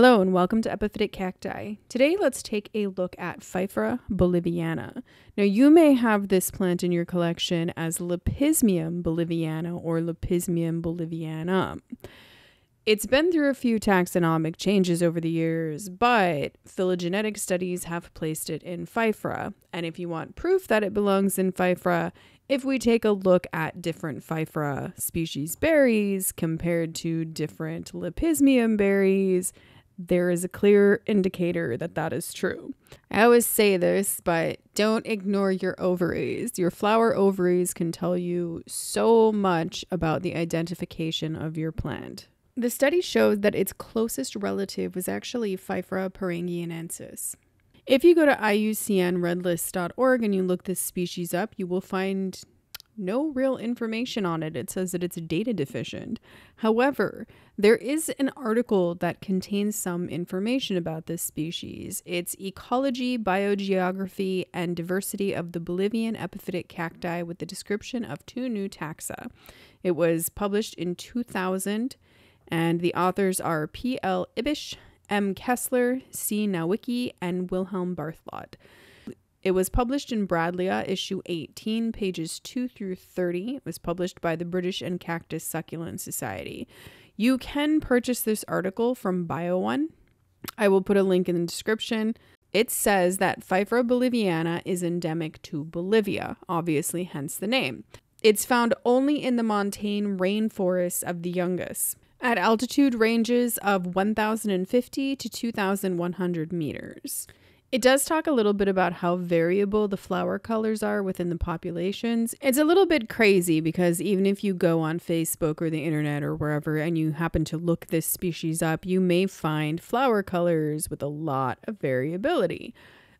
Hello and welcome to Epiphytic Cacti. Today let's take a look at Pfeiffera boliviana. Now you may have this plant in your collection as Lepismium boliviana or Lepismium bolivianum. It's been through a few taxonomic changes over the years, but phylogenetic studies have placed it in Pfeiffera. And if you want proof that it belongs in Pfeiffera, if we take a look at different Pfeiffera species berries compared to different Lepismium berries, there is a clear indicator that that is true. I always say this, but don't ignore your ovaries. Your flower ovaries can tell you so much about the identification of your plant. The study showed that its closest relative was actually Pfeiffera paranaensis. If you go to IUCNRedlist.org and you look this species up, you will find no real information on it. It says that it's data deficient. However, there is an article that contains some information about this species. It's Ecology, Biogeography, and Diversity of the Bolivian Epiphytic Cacti with the description of two new taxa. It was published in 2000, and the authors are P.L. Ibisch, M. Kessler, C. Nowicki, and Wilhelm Barthlott. It was published in Bradleya, issue 18, pages 2 through 30. It was published by the British and Cactus Succulent Society. You can purchase this article from BioOne. I will put a link in the description. It says that Pfeiffera boliviana is endemic to Bolivia, obviously, hence the name. It's found only in the montane rainforests of the Yungas at altitude ranges of 1,050 to 2,100 meters. It does talk a little bit about how variable the flower colors are within the populations. It's a little bit crazy because even if you go on Facebook or the internet or wherever and you happen to look this species up, you may find flower colors with a lot of variability.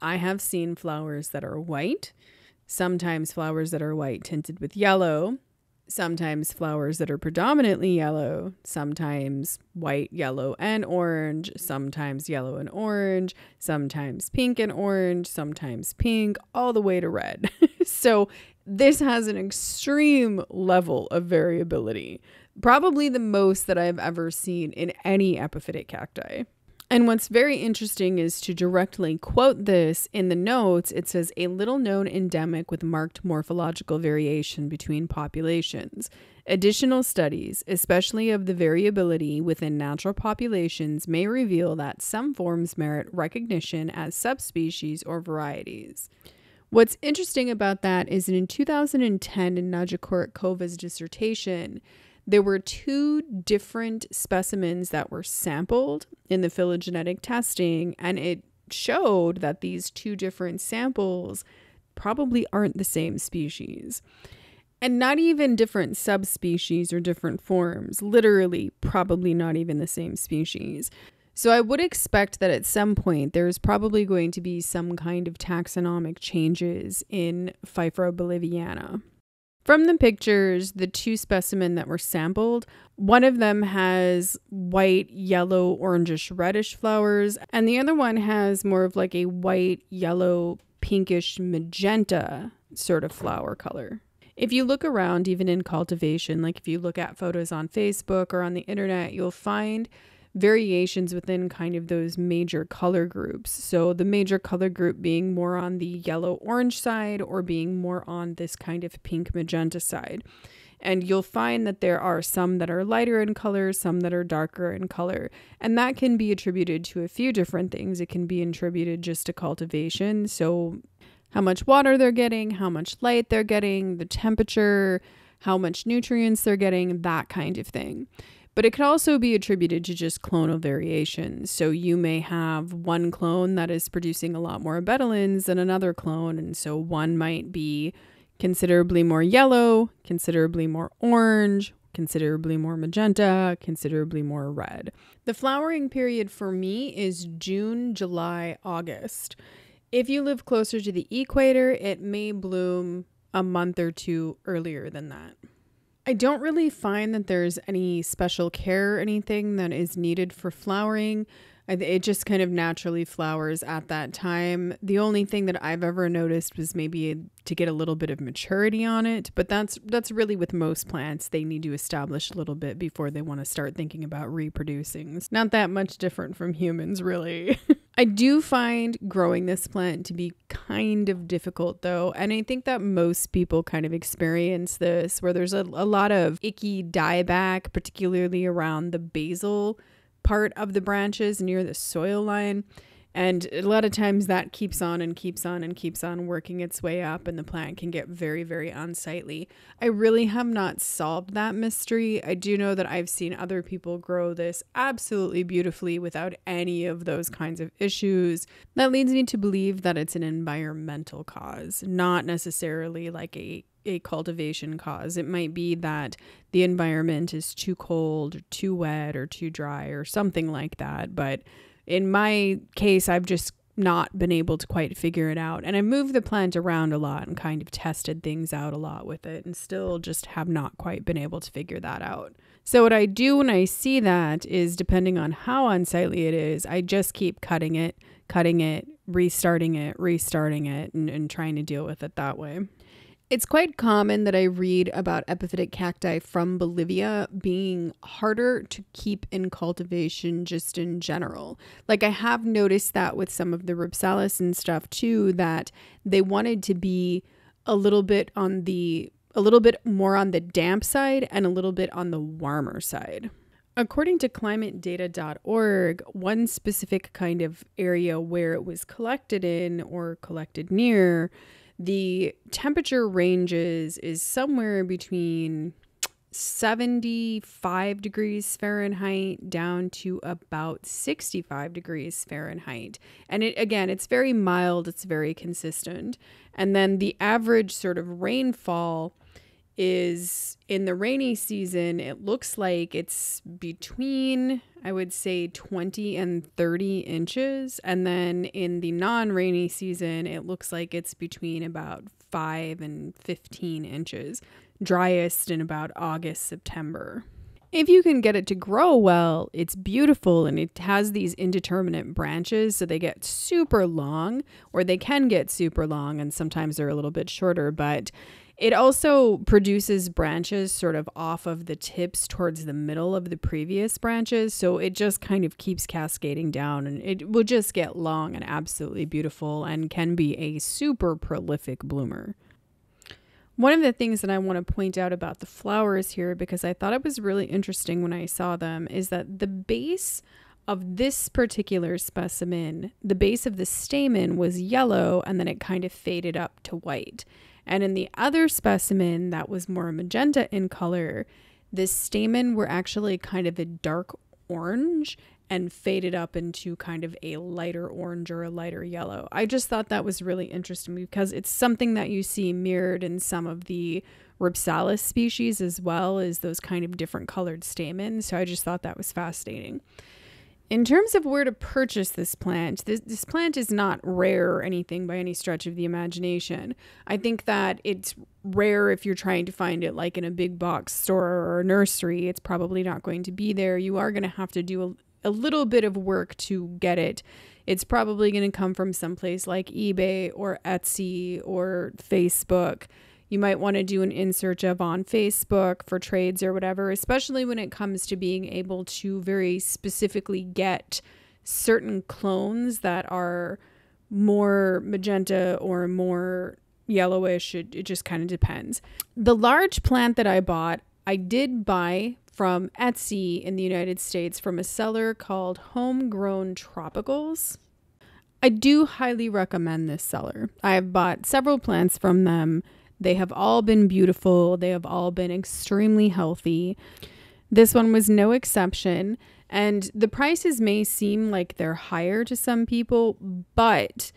I have seen flowers that are white, sometimes flowers that are white tinted with yellow, sometimes flowers that are predominantly yellow, sometimes white, yellow, and orange, sometimes yellow and orange, sometimes pink and orange, sometimes pink, all the way to red. so this has an extreme level of variability, probably the most that I've ever seen in any epiphytic cacti. And what's very interesting is to directly quote this in the notes. It says, a little known endemic with marked morphological variation between populations. Additional studies, especially of the variability within natural populations, may reveal that some forms merit recognition as subspecies or varieties. What's interesting about that is that in 2010, in Nadja Korotkova's dissertation, there were two different specimens that were sampled in the phylogenetic testing, and it showed that these two different samples probably aren't the same species. And not even different subspecies or different forms, literally, probably not even the same species. So I would expect that at some point there's probably going to be some kind of taxonomic changes in Pfeiffera boliviana. From the pictures, the two specimen that were sampled, one of them has white, yellow, orangish, reddish flowers, and the other one has more of like a white, yellow, pinkish, magenta sort of flower color. If you look around, even in cultivation, like if you look at photos on Facebook or on the internet, you'll find variations within kind of those major color groups. So, the major color group being more on the yellow orange side or being more on this kind of pink magenta side. And you'll find that there are some that are lighter in color, some that are darker in color. And that can be attributed to a few different things. It can be attributed just to cultivation. So, how much water they're getting, how much light they're getting, the temperature, how much nutrients they're getting, that kind of thing. But it could also be attributed to just clonal variations. So you may have one clone that is producing a lot more betalains than another clone. And so one might be considerably more yellow, considerably more orange, considerably more magenta, considerably more red. The flowering period for me is June, July, August. If you live closer to the equator, it may bloom a month or two earlier than that. I don't really find that there's any special care or anything that is needed for flowering. it just kind of naturally flowers at that time. The only thing that I've ever noticed was maybe to get a little bit of maturity on it, but that's that's really with most plants. They need to establish a little bit before they want to start thinking about reproducing. It's not that much different from humans, really. I do find growing this plant to be kind of difficult though, and I think that most people kind of experience this where there's a, a lot of icky dieback, particularly around the basal part of the branches near the soil line. And a lot of times that keeps on and keeps on and keeps on working its way up, and the plant can get very, very unsightly. I really have not solved that mystery. I do know that I've seen other people grow this absolutely beautifully without any of those kinds of issues. That leads me to believe that it's an environmental cause, not necessarily like a a cultivation cause. It might be that the environment is too cold, or too wet, or too dry, or something like that. But in my case, I've just not been able to quite figure it out. And I moved the plant around a lot and kind of tested things out a lot with it, and still just have not quite been able to figure that out. So, what I do when I see that is depending on how unsightly it is, I just keep cutting it, cutting it, restarting it, restarting it, and, and trying to deal with it that way. It's quite common that I read about epiphytic cacti from Bolivia being harder to keep in cultivation just in general. Like I have noticed that with some of the Rhipsalis and stuff too, that they wanted to be a little bit on the a little bit more on the damp side and a little bit on the warmer side. According to climatedata.org, one specific kind of area where it was collected in or collected near the temperature ranges is somewhere between 75 degrees Fahrenheit down to about 65 degrees Fahrenheit. And it again, it's very mild, it's very consistent. And then the average sort of rainfall is in the rainy season, it looks like it's between, I would say, 20 and 30 inches. And then in the non rainy season, it looks like it's between about 5 and 15 inches, driest in about August, September. If you can get it to grow well, it's beautiful and it has these indeterminate branches, so they get super long, or they can get super long, and sometimes they're a little bit shorter, but it also produces branches sort of off of the tips towards the middle of the previous branches. So it just kind of keeps cascading down and it will just get long and absolutely beautiful and can be a super prolific bloomer. One of the things that I want to point out about the flowers here, because I thought it was really interesting when I saw them, is that the base of this particular specimen, the base of the stamen was yellow and then it kind of faded up to white. And in the other specimen that was more magenta in color, the stamen were actually kind of a dark orange and faded up into kind of a lighter orange or a lighter yellow. I just thought that was really interesting because it's something that you see mirrored in some of the Rhipsalis species as well as those kind of different colored stamens. So I just thought that was fascinating. In terms of where to purchase this plant, this, this plant is not rare or anything by any stretch of the imagination. I think that it's rare if you're trying to find it like in a big box store or nursery. It's probably not going to be there. You are going to have to do a, a little bit of work to get it. It's probably going to come from someplace like eBay or Etsy or Facebook you might want to do an in search of on Facebook for trades or whatever, especially when it comes to being able to very specifically get certain clones that are more magenta or more yellowish. It, it just kind of depends. The large plant that I bought, I did buy from Etsy in the United States from a seller called Homegrown Tropicals. I do highly recommend this seller. I have bought several plants from them they have all been beautiful, they have all been extremely healthy. This one was no exception. And the prices may seem like they're higher to some people, but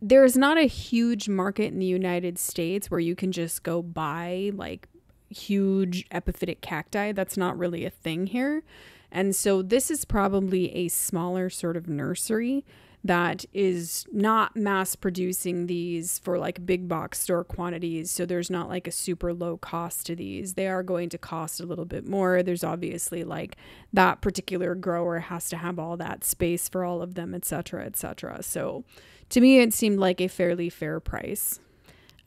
there's not a huge market in the United States where you can just go buy like huge epiphytic cacti. That's not really a thing here. And so this is probably a smaller sort of nursery that is not mass producing these for like big box store quantities. So there's not like a super low cost to these. They are going to cost a little bit more. There's obviously like that particular grower has to have all that space for all of them, etc., etc. So to me, it seemed like a fairly fair price.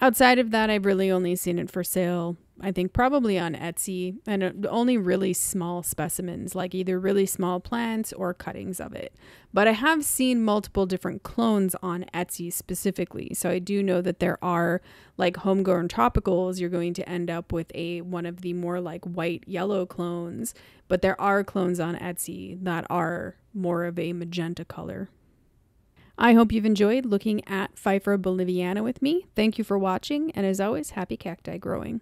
Outside of that, I've really only seen it for sale I think probably on Etsy and uh, only really small specimens, like either really small plants or cuttings of it. But I have seen multiple different clones on Etsy specifically. So I do know that there are like homegrown tropicals, you're going to end up with a one of the more like white yellow clones, but there are clones on Etsy that are more of a magenta color. I hope you've enjoyed looking at Pfeiffera boliviana with me. Thank you for watching, and as always, happy cacti growing.